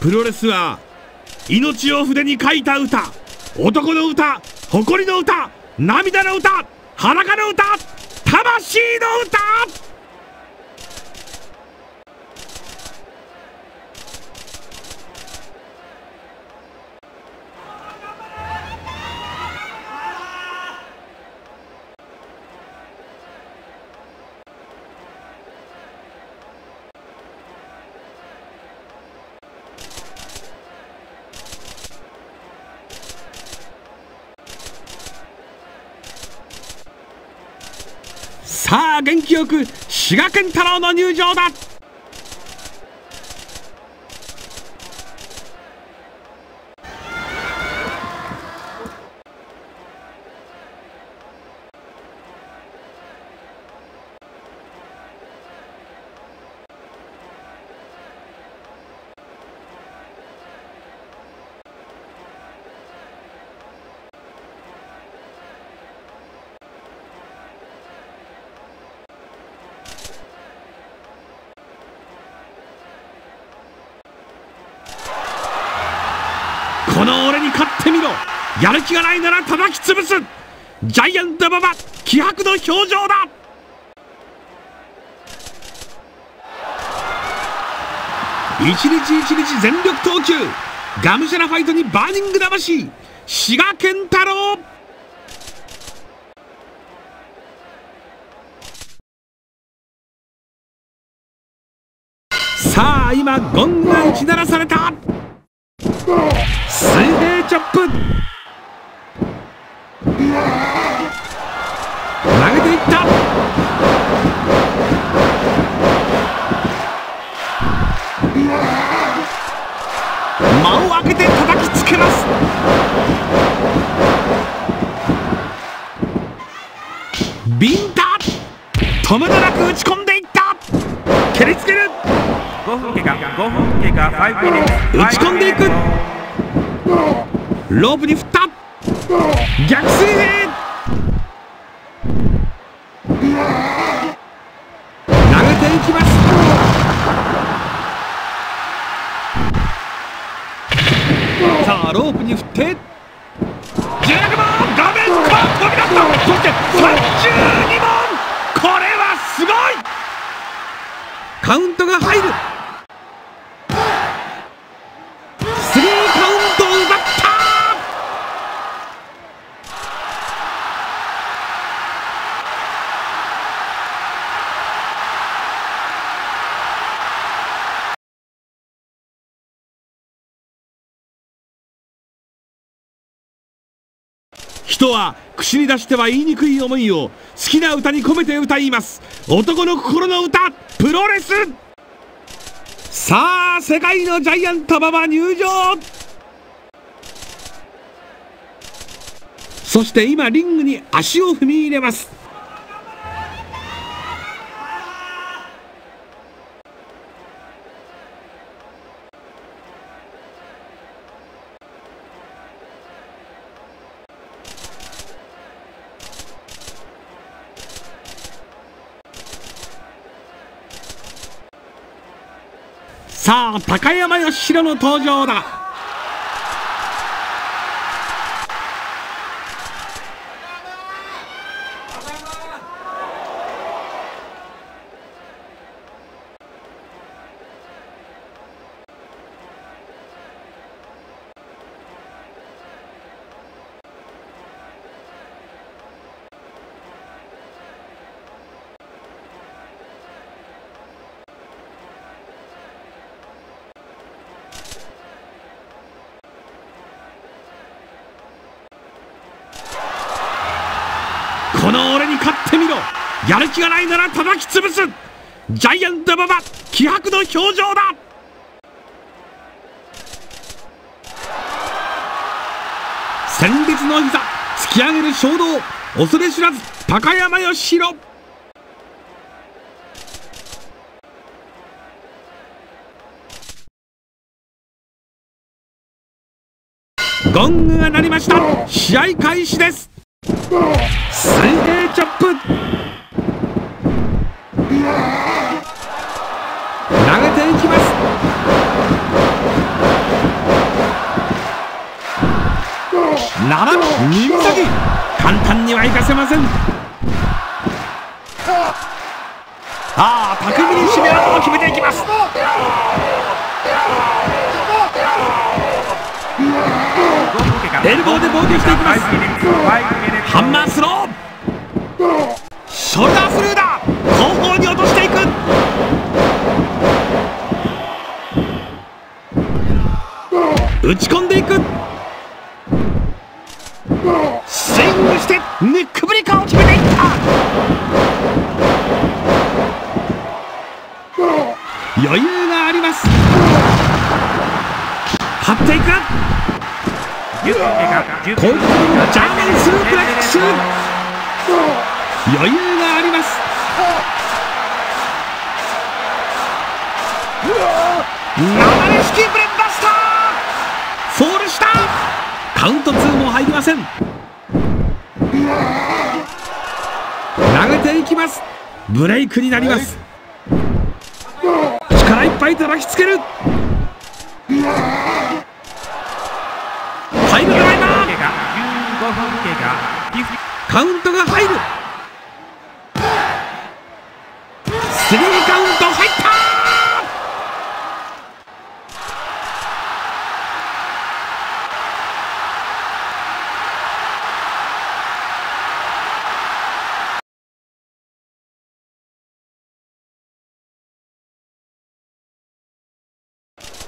プロレスは命を筆に書いた歌。男の歌誇りの歌涙の歌裸の歌魂の歌さあ元気よく滋賀健太郎の入場だ。この俺に勝ってみろ。やる気がないなら叩き潰す。ジャイアント馬場気迫の表情だ。一日一日全力投球。がむしゃらファイトにバーニング魂。滋賀健太郎。さあ今ゴングが打ち鳴らされた水平チョップ投げていった間を空けて叩きつけますビンタ。止めどなく打ち込んでいった。蹴りつける。5分経過。5分経過。5ミニ打ち込んでいく。ロープに振った。逆水平。投げていきます。さあロープに振ってカウントが入る。人は口に出しては言いにくい思いを好きな歌に込めて歌います。男の心の歌プロレス。さあ世界のジャイアント馬場入場。そして今リングに足を踏み入れます。高山義弘の登場だ。この俺に勝ってみろ。やる気がないなら叩き潰す。ジャイアント馬場気迫の表情だ。戦慄の膝突き上げる衝動恐れ知らず高山義弘ゴングが鳴りました。試合開始です。水平チョップ。投げていきます。なら耳先簡単にはいかせません。ああ巧みに締め技を決めていきます。エルボーで防御していきます。ハンマースロー。ショルダースルーだ。後方に落としていく。打ち込んでいく。スイングしてネックブリカーを決めていった。余裕があります。張っていく10分経過10コントロール分ジャーマンスープレックス余裕があります流れ式ブレッダスターフォールしたカウント2も入りません投げていきます。ブレイクになります。力いっぱい叩きつけるファイブドライバー経過本家がカウントが入る。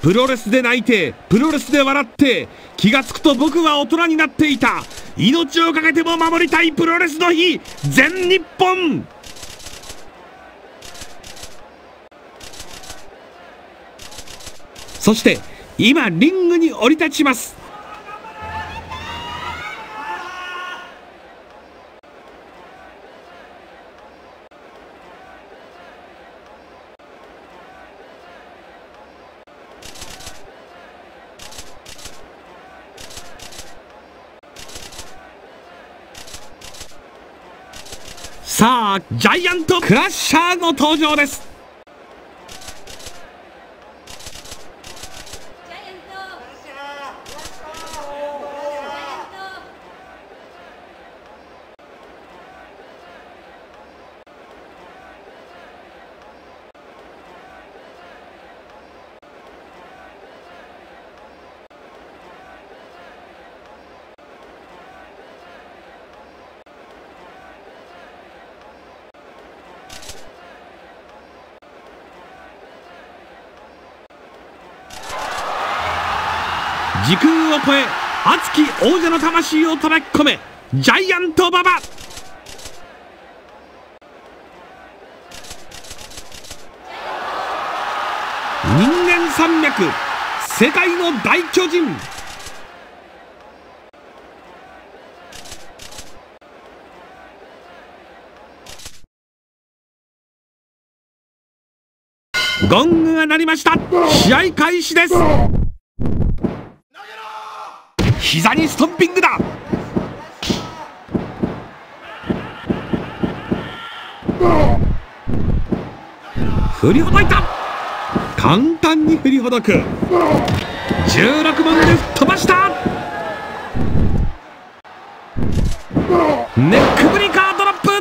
プロレスで泣いてプロレスで笑って気がつくと僕は大人になっていた。命を懸けても守りたいプロレスの日全日本。そして今リングに降り立ちますさあジャイアントクラッシャーの登場ですジャイアントジャイアント時空を超え熱き王者の魂を叩き込めジャイアント馬場。人間山脈世界の大巨人。ゴングが鳴りました。試合開始です。膝にストンピングだ。振りほどいた。簡単に振りほどく。16番で飛ばした。ネックブリカードロップ。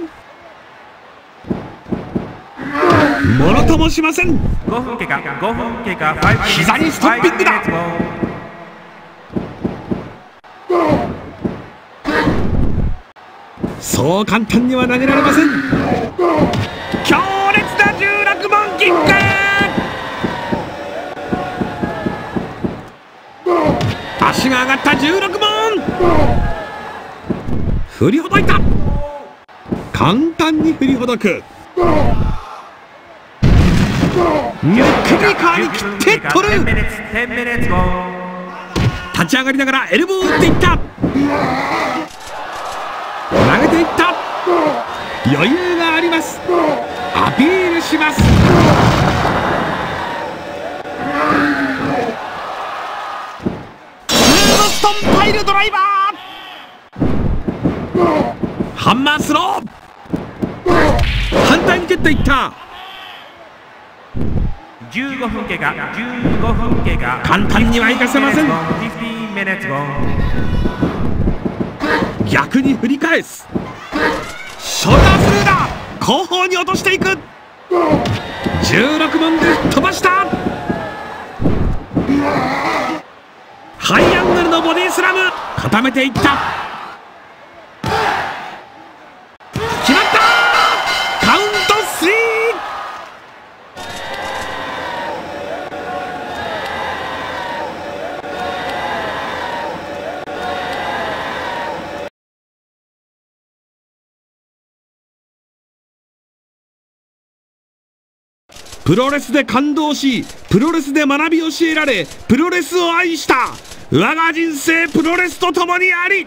ものともしません。5分経過5分経過5膝にストッピングだそう簡単には投げられません。強烈な16番キック。足が上がった16番。振りほどいた。簡単に振りほどく。ニュックニカーに切って取る。10 minutes, 10 minutes go. 立ち上がりながらエルボーを打っていった余裕があります。アピールします。ストンパイルドライバー。ハンマースロー。反対に蹴っていった。15分経過、15分経過。簡単にはいかせません。15 minutes go. 逆に振り返すショルダースルーだ。後方に落としていく。16番で飛ばした。ハイアングルのボディスラム。固めていった。プロレスで感動しプロレスで学び教えられプロレスを愛した我が人生プロレスと共にあり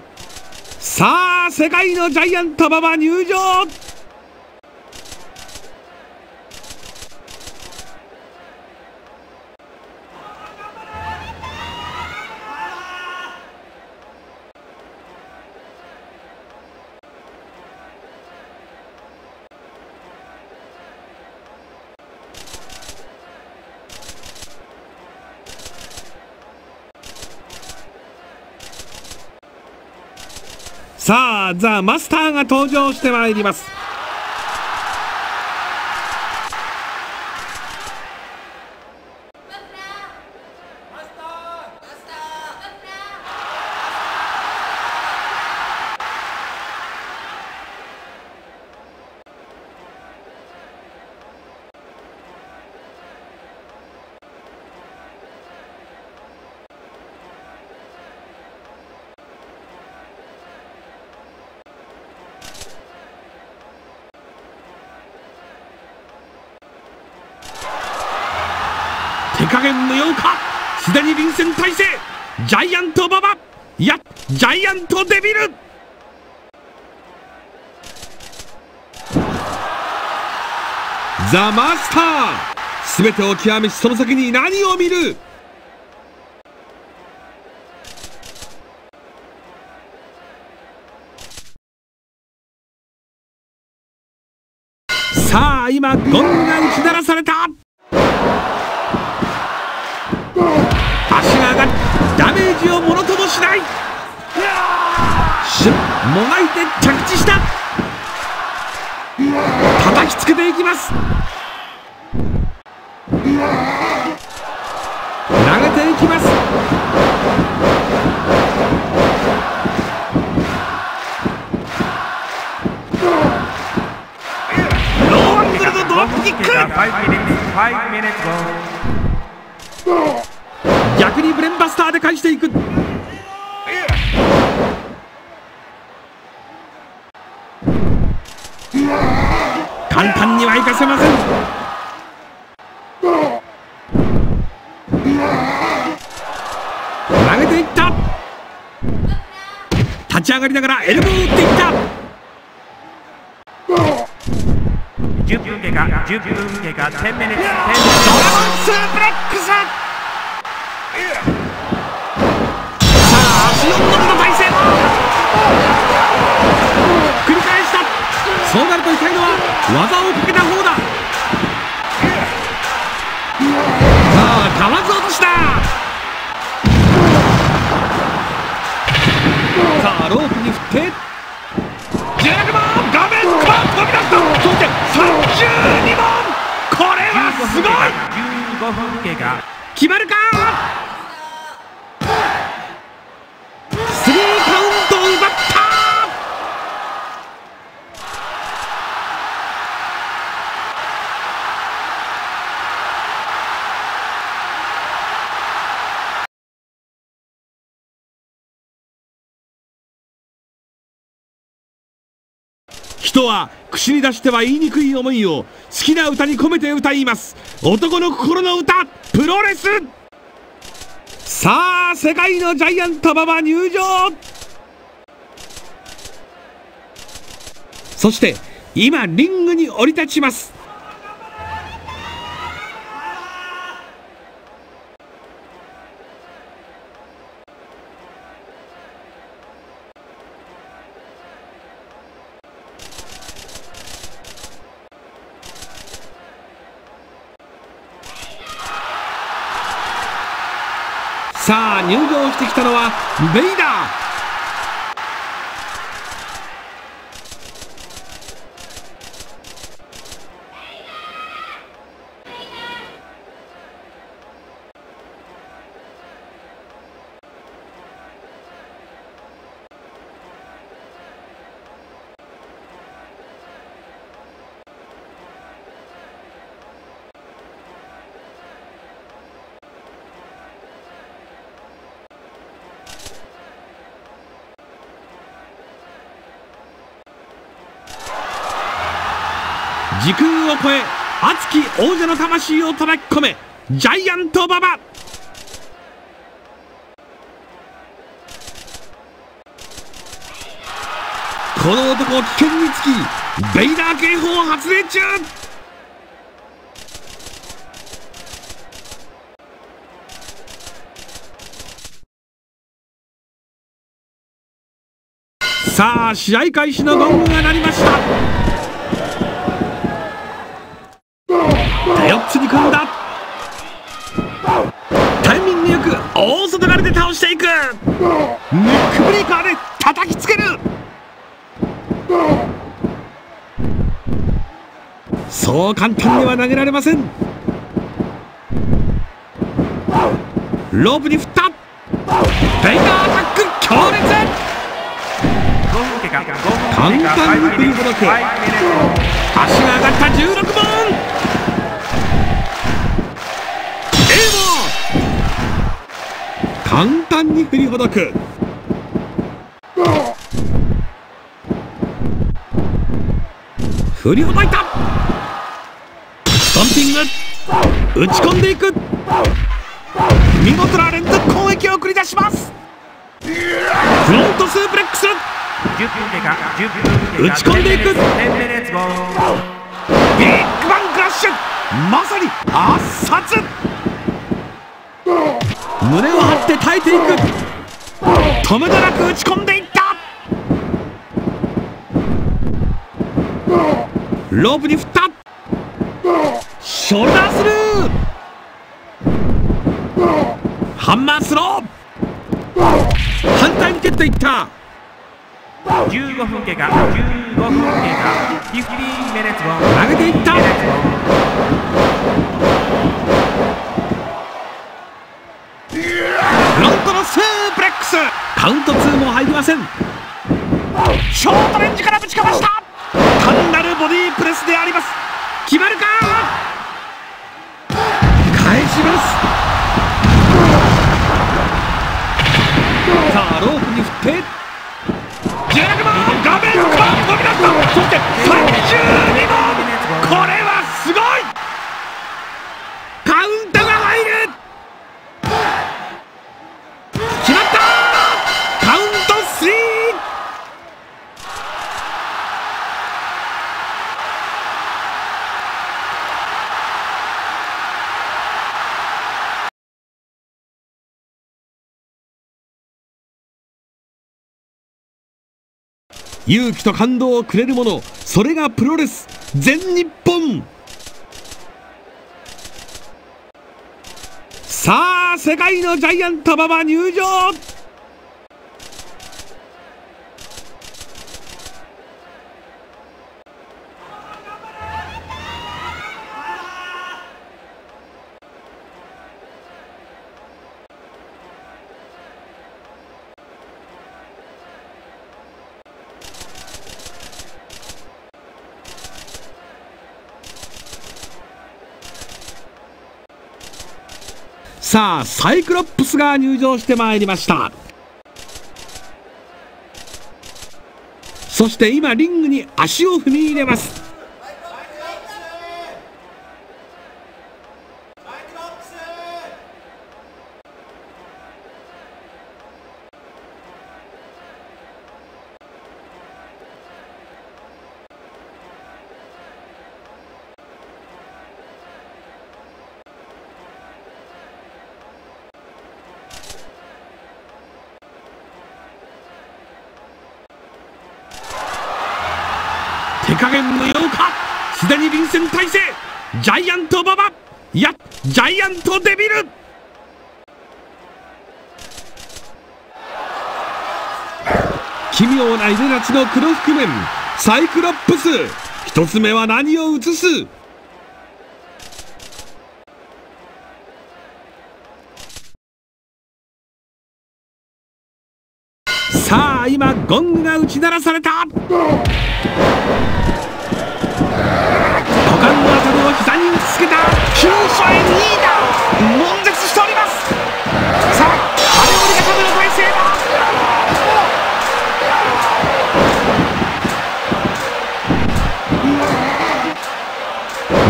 さあ世界のジャイアント馬場入場さあザ・マスターが登場してまいります。手加減無用かすでに臨戦態勢ジャイアント馬場いやジャイアントデビル。ザ・マスター全てを極めしその先に何を見る？さあ今ゴングが叩きつけていきます。投げていきます。ローアングルのドロップキック。5 minutes, 5 minutes go. 逆にブレンバスターで返していく簡単にはいかせません。投げていった。立ち上がりながらエルボーを打っていった。10分経過、10分経過、10 minutes, 10 minutes ドラゴンスープレックスそうなると痛いのは技をかけた方だ。さあかわず落とした。さあロープに振って。16番画面から飛び出した。そして32番。これはすごい。15分経過。決まるか？人は口に出しては言いにくい思いを好きな歌に込めて歌います。男の心の歌プロレス。さあ世界のジャイアント馬場入場。そして今リングに降り立ちます。さあ入場してきたのはベイダー時空を超え熱き王者の魂を叩き込めジャイアント馬場。この男危険につきベイダー警報発令中。さあ試合開始のゴングが鳴りました。していく。ネックブレーカーで叩きつける。そう簡単には投げられません。ロープに振った。ベイダーアタック強烈。簡単に振りほどく足が上がった。16番。簡単に振りほどく。振りほどいた。ストンピング。打ち込んでいく。見事な連続攻撃を繰り出します。フロントスープレックス。打ち込んでいく。ビッグバンクラッシュ。まさに圧殺。胸を張って耐えていく。止めどなく打ち込んでいった。ロープに振った。ショルダースルー。ハンマースロー。反対に蹴っていった。15分経過。15分経過。15 minutes go 投げていった15 minutes go フロントのスープレックス。カウント2も入りません。ショートレンジからぶちかました。単なるボディープレスであります。決まるか？返します。さあロープに振って。16番画面から飛び出した。そして32番勇気と感動をくれるものそれがプロレス全日本。さあ世界のジャイアント馬場入場。さあサイクロップスが入場してまいりました。そして今リングに足を踏み入れます手加減無用か。すでに臨戦態勢ジャイアント馬場。いやジャイアントデビル。奇妙ないでたちの黒覆面。サイクロップス。一つ目は何を映すさあ今ゴングが打ち鳴らされた。股間の当たりを膝に打ちつけた。急所へ2位だ悶絶しております。さあ羽織り固めの体勢だ。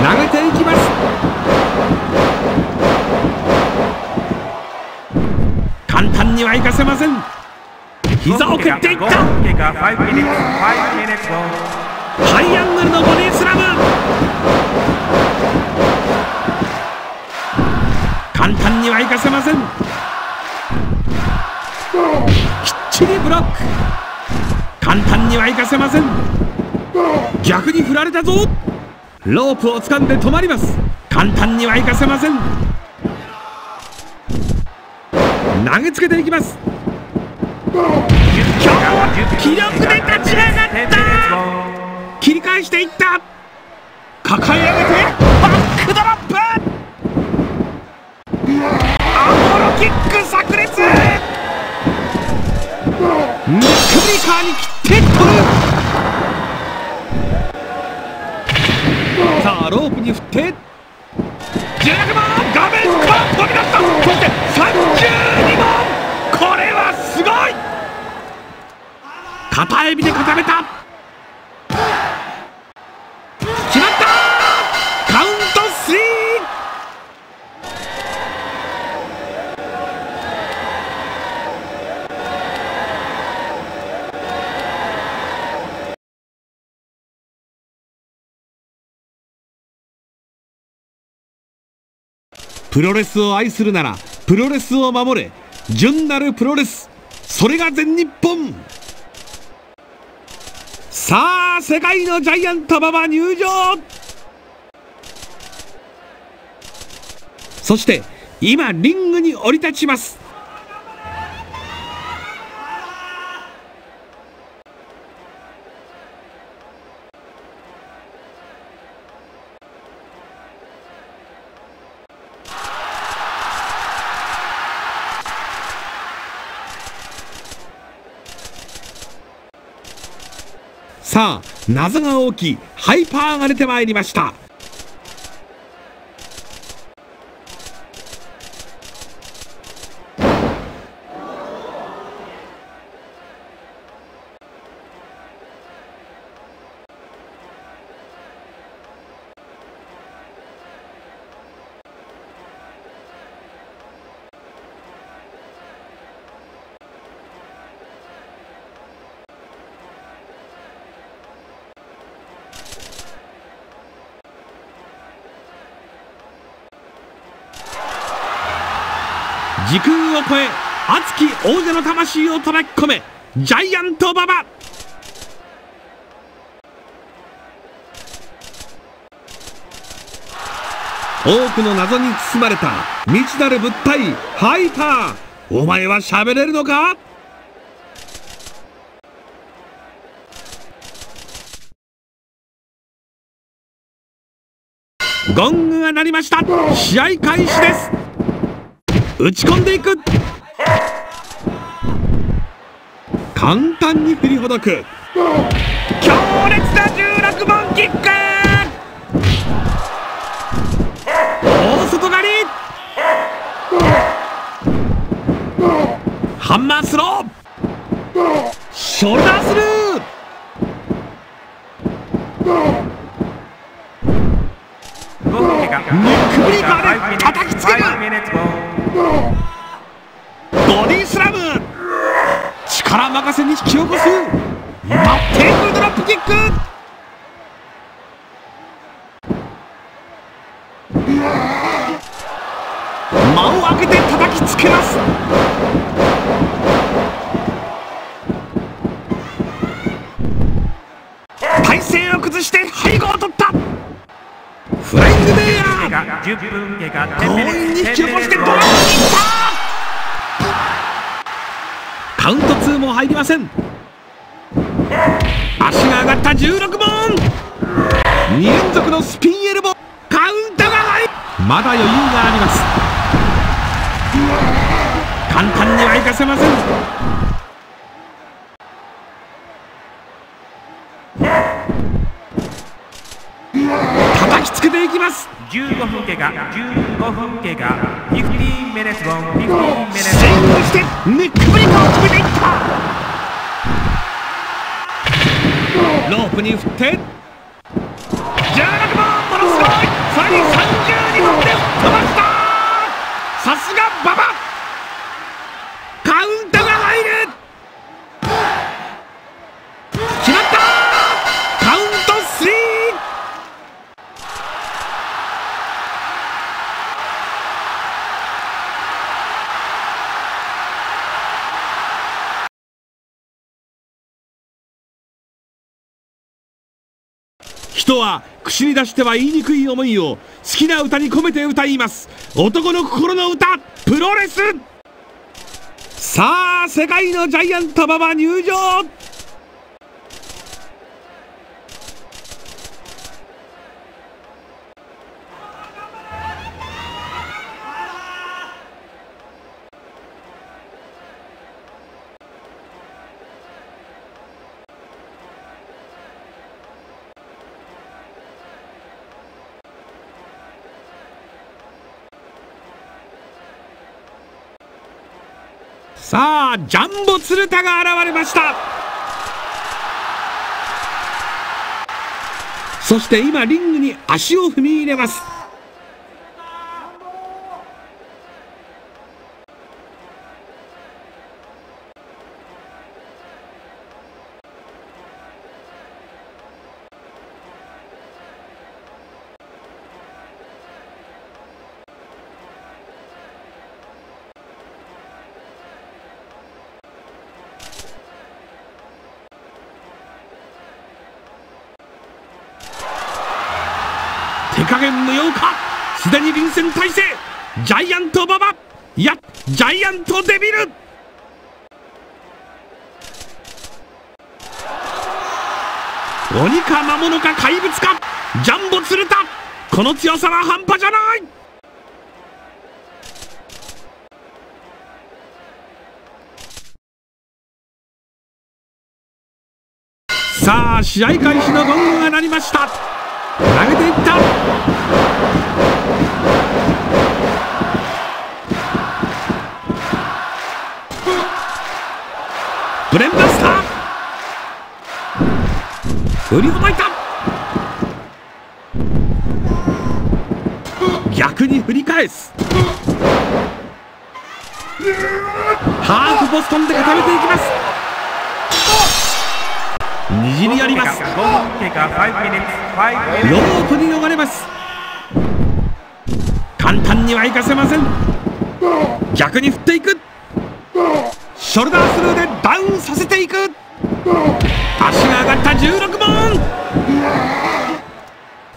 投げていきます。簡単にはいかせません膝を蹴っていった。ハイアングルのボディスラム。簡単にはいかせません。きっちりブロック。簡単にはいかせません。逆に振られたぞ。ロープを掴んで止まります。簡単にはいかせません。投げつけていきます。気力で立ち上がった。切り返していった。抱え上げて。バックドロップ。アポロキック炸裂。ネックブリカーに切って取る。さあロープに振って。16番画面から飛び出した。そして32番これはすごい片エビで固めた。決まった。カウントスリー。プロレスを愛するならプロレスを守れ。純なるプロレス。それが全日本。さあ世界のジャイアント馬場入場。そして今リングに降り立ちますさあ謎が大きいハイパーが出てまいりました。時空を超え熱き王者の魂を叩き込めジャイアント馬場。多くの謎に包まれた未知なる物体ハイパーお前は喋れるのか？ゴングが鳴りました。試合開始です。打ち込んでいく。簡単に振りほどく。強烈な16番キック。大外刈り。ハンマースロー。ショルダースルー。5分経過ネックブリーカーで叩きつける。5 minutes go ボディスラム。力任せに引き起こす。マッテングルドロップキック。間を空けて叩きつけます体勢を崩して背後を取ったフライングベイヤー経過10分経過。強引に引き起こしてドラゴンに行ったカウント2も入りません。足が上がった16本2連続のスピンエルボー。カウントが入まだ余裕があります。簡単にはいかせません叩きつけていきます15分経過。15分経過。15 minutes go 15 minutes スイングしてネックブリカーを決めていった。ロープに振って。16番ものすごい。さらに32本で飛ばは口に出しては言いにくい思いを好きな歌に込めて歌います。男の心の歌プロレス。さあ世界のジャイアント馬場入場。ジャンボ鶴田が現れました。そして今リングに足を踏み入れます手加減無用かすでに臨戦態勢。ジャイアント馬場。いやジャイアントデビル。鬼か魔物か怪物か。ジャンボ鶴田。この強さは半端じゃない。さあ試合開始のゴングが鳴りました。投げていった。ブレンバスター振りほどいた。逆に振り返す。ハーフボストンで固めていきます。にじり寄ります。ロープに逃れます。簡単にはいかせません。逆に振っていく。ショルダースルーでダウンさせていく。足が上がった。16本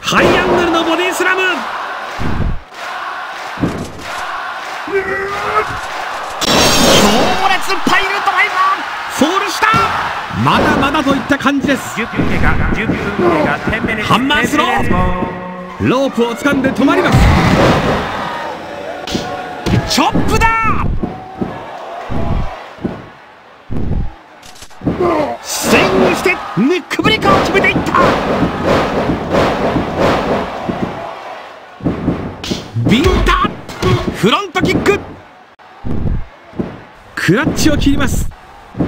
ハイアングルのボディスラム。強烈パイルドライバー。フォールした。まだまだといった感じです。10分経過10分経過10 minutes ハンマースロー。10 minutes go ロープを掴んで止まります。チョップだスイングしてネックブリカーを決めていった。ビンタ。フロントキック。クラッチを切ります。投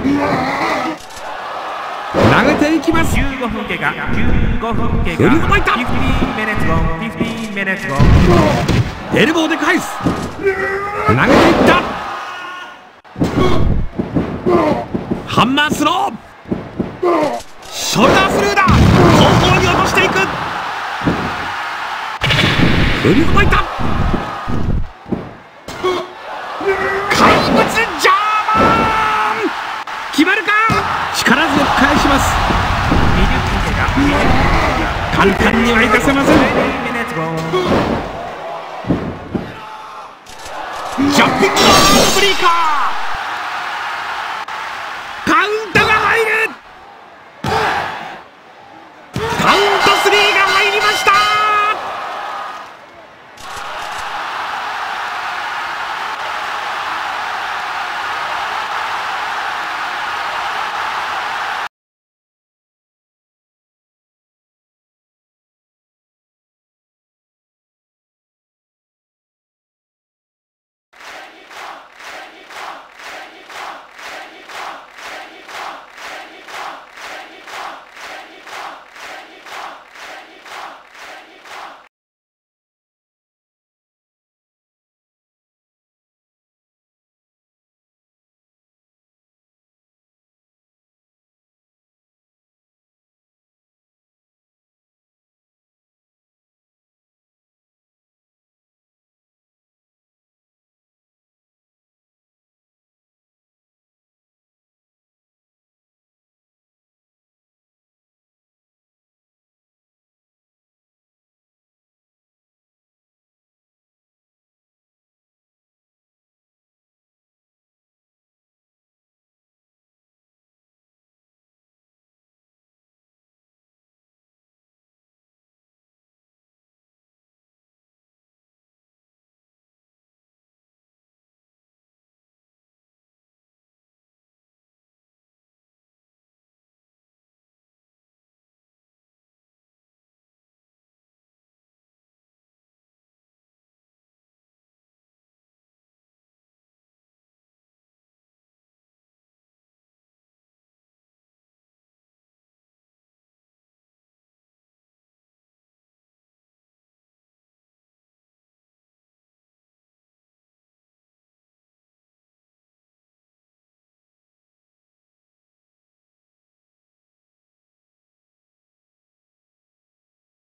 げていきます。15分経過。15分経過。振りほどいた15 minutes gone 15 minutes gone エルボーで返す。投げていった。ハンマースローショルダースルーだ。後方に落としていく。振りほどいた。怪物ジャーマン。決まるか。力強く返します。簡単にはいかせません。ジャンピング